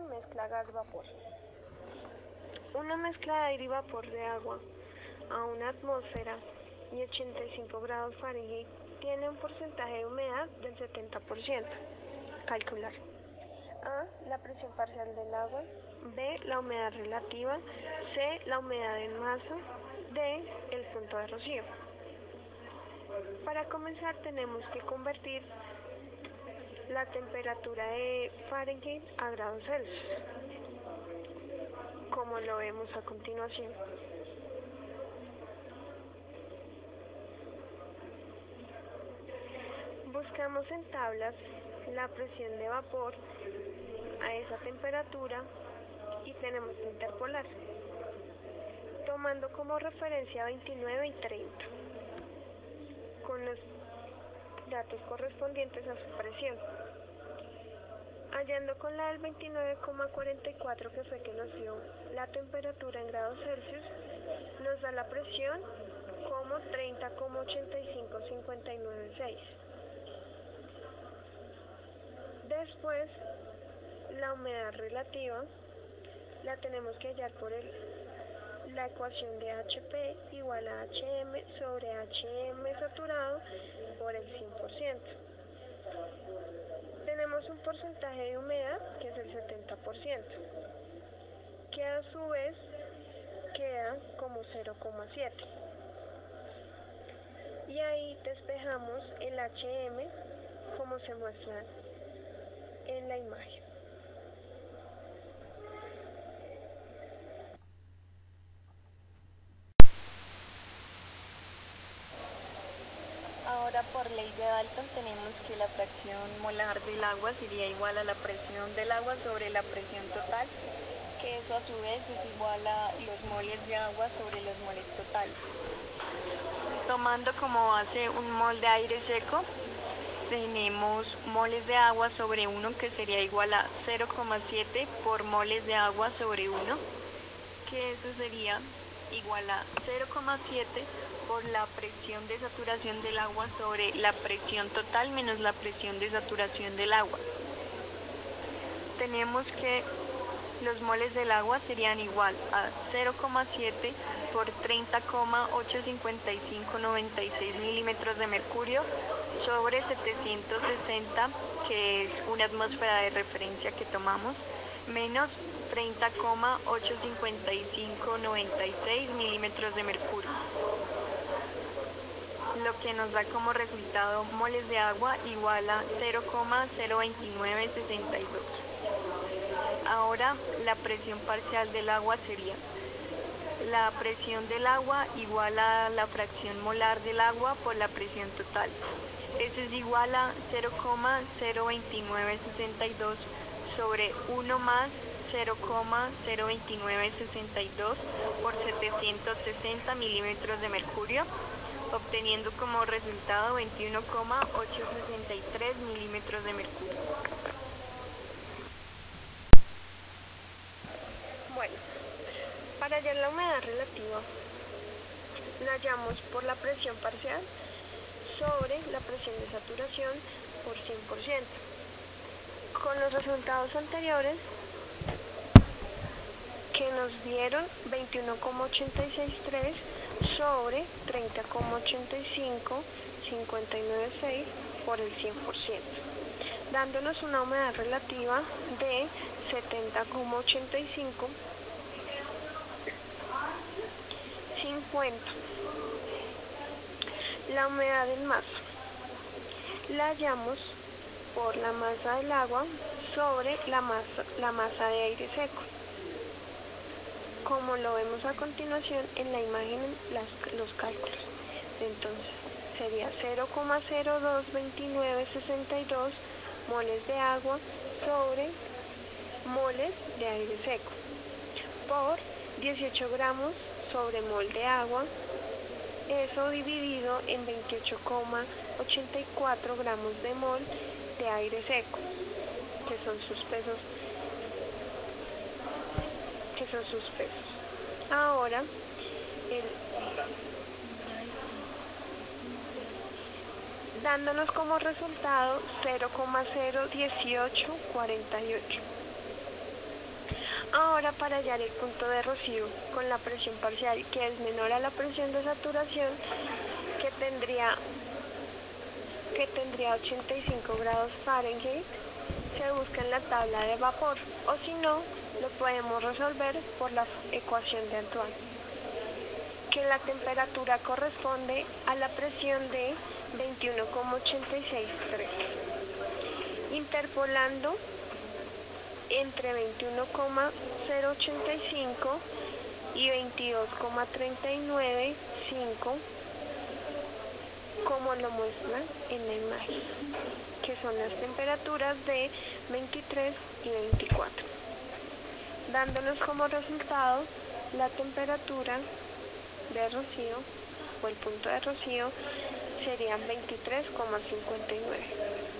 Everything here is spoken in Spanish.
mezcla gas-vapor. Una mezcla de aire y vapor de agua a una atmósfera y 85 grados Fahrenheit tiene un porcentaje de humedad del 70%. Calcular. A. La presión parcial del agua. B. La humedad relativa. C. La humedad en masa. D. El punto de rocío. Para comenzar tenemos que convertir la temperatura de Fahrenheit a grados Celsius, como lo vemos a continuación. Buscamos en tablas la presión de vapor a esa temperatura y tenemos que interpolar, tomando como referencia 29 y 30, con los datos correspondientes a su presión. Hallando con la del 29,44 que fue que nos dio la temperatura en grados Celsius, nos da la presión como 30,8559,6. Después, la humedad relativa la tenemos que hallar por el, la ecuación de HP igual a HM sobre HM saturado por el 100%. Tenemos un porcentaje de humedad que es el 70%, que a su vez queda como 0,7. Y ahí despejamos el HM como se muestra en la imagen. Ahora por ley de Dalton tenemos que la fracción molar del agua sería igual a la presión del agua sobre la presión total, que eso a su vez es igual a los moles de agua sobre los moles totales. Tomando como base un mol de aire seco, tenemos moles de agua sobre 1 que sería igual a 0,7 por moles de agua sobre 1, que eso sería igual a 0,7 por la presión de saturación del agua sobre la presión total menos la presión de saturación del agua. Tenemos que los moles del agua serían igual a 0,7 por 30,85596 milímetros de mercurio sobre 760, que es una atmósfera de referencia que tomamos, menos 30,85596 milímetros de mercurio lo que nos da como resultado moles de agua igual a 0,02962. Ahora la presión parcial del agua sería la presión del agua igual a la fracción molar del agua por la presión total. Eso es igual a 0,02962 sobre 1 más 0,02962 por 760 milímetros de mercurio obteniendo como resultado 21,863 milímetros de mercurio. Bueno, para hallar la humedad relativa, la hallamos por la presión parcial sobre la presión de saturación por 100%. Con los resultados anteriores, que nos dieron 21,863 sobre 30,85 596 por el 100%, dándonos una humedad relativa de 70,85 50. La humedad en masa la hallamos por la masa del agua sobre la masa, la masa de aire seco como lo vemos a continuación en la imagen los cálculos. Entonces sería 0,022962 moles de agua sobre moles de aire seco por 18 gramos sobre mol de agua, eso dividido en 28,84 gramos de mol de aire seco, que son sus pesos que son sus pesos. Ahora, dándonos como resultado 0,01848. Ahora para hallar el punto de rocío con la presión parcial que es menor a la presión de saturación que tendría que tendría 85 grados Fahrenheit se busca en la tabla de vapor o si no lo podemos resolver por la ecuación de Antoine que la temperatura corresponde a la presión de 21,863 interpolando entre 21,085 y 22,395 como lo muestran en la imagen, que son las temperaturas de 23 y 24, dándonos como resultado la temperatura de rocío o el punto de rocío serían 23,59.